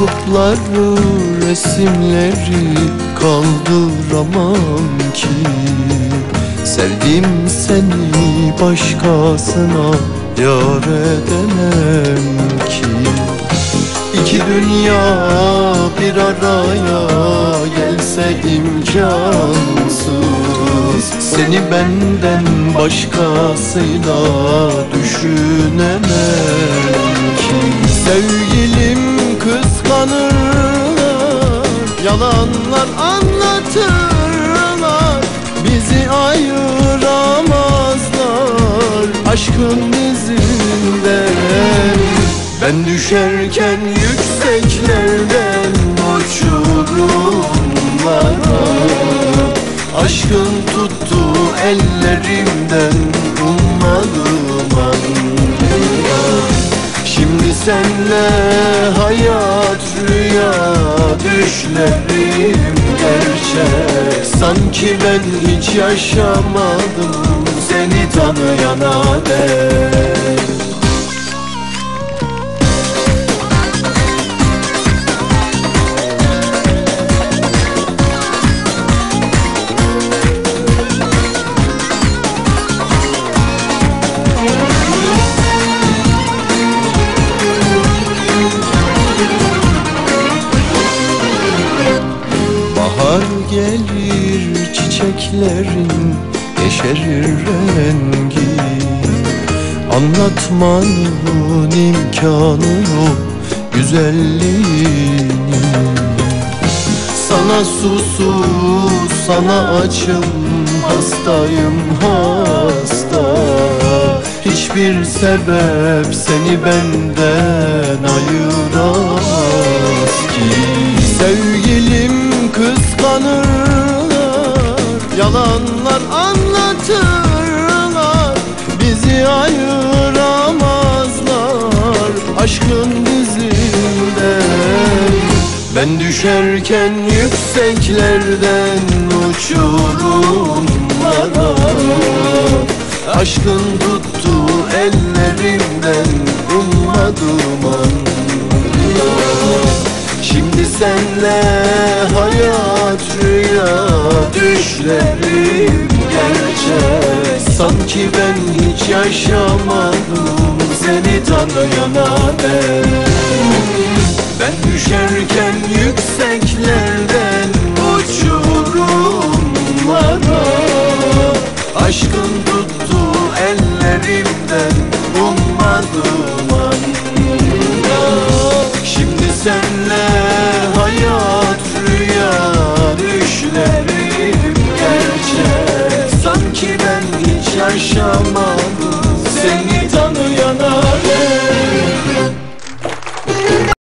Mektupları, resimleri kaldıramam ki. Sevdim seni başkasına yar edemem ki. İki dünya bir araya gelse imkansız Seni benden başkasıyla düşünemem ki. Sevgilim Yalanlar anlatırlar Bizi ayıramazlar. Aşkın izinden Ben düşerken yükseklerden uçurumlara Aşkın tuttu ellerimden ummadım anda Şimdi senle hayat düşlerim gerçek. Sanki ben hiç yaşamadım seni tanıyana dek Bahar gelir çiçeklerin yeşerir rengi. Anlatmanın imkanı yok güzelliğini Sana susuz, sana açım, hastayım hasta. Hiçbir sebep seni benden ayıramaz ki. Sevgilim kıskanırlar Yalanlar anlatırlar Bizi ayıramazlar Aşkın dizinden Ben düşerken yükseklerden uçurumlara Aşkın tuttu ellerimden ummadım anda Şimdi senle hayat rüya Düşlerim gerçek. Sanki ben hiç yaşamadım Seni tanıyana ben. Ben düşerken yükseklerden Uçurumlara Aşkın tuttu ellerimden Seninle hayat rüya düşlerim gerçek. Sanki ben hiç yaşamadım seni.